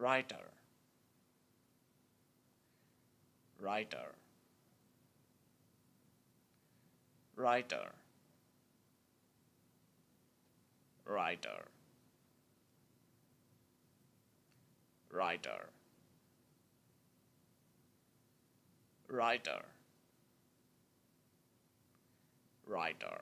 writer. Writer. Writer. Writer. Writer. Writer. Writer.